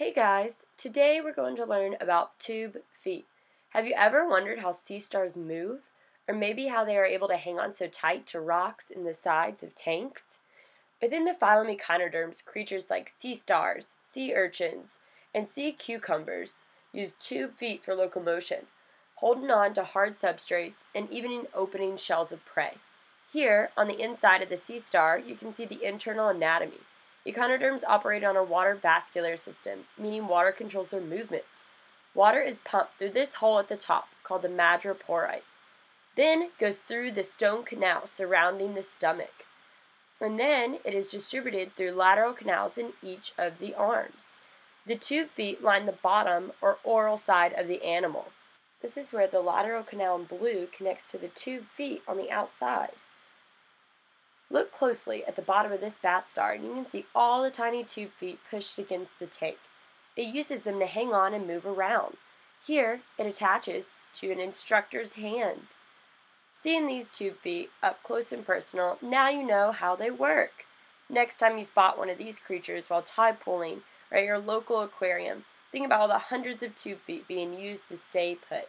Hey guys, today we're going to learn about tube feet. Have you ever wondered how sea stars move? Or maybe how they are able to hang on so tight to rocks in the sides of tanks? Within the phylum Echinoderms, creatures like sea stars, sea urchins, and sea cucumbers use tube feet for locomotion, holding on to hard substrates and even in opening shells of prey. Here, on the inside of the sea star, you can see the internal anatomy. Echinoderms operate on a water vascular system, meaning water controls their movements. Water is pumped through this hole at the top, called the madreporite, then goes through the stone canal surrounding the stomach. And then it is distributed through lateral canals in each of the arms. The tube feet line the bottom or oral side of the animal. This is where the lateral canal in blue connects to the tube feet on the outside. Look closely at the bottom of this bat star and you can see all the tiny tube feet pushed against the tank. It uses them to hang on and move around. Here, it attaches to an instructor's hand. Seeing these tube feet up close and personal, now you know how they work. Next time you spot one of these creatures while tide pooling or at your local aquarium, think about all the hundreds of tube feet being used to stay put.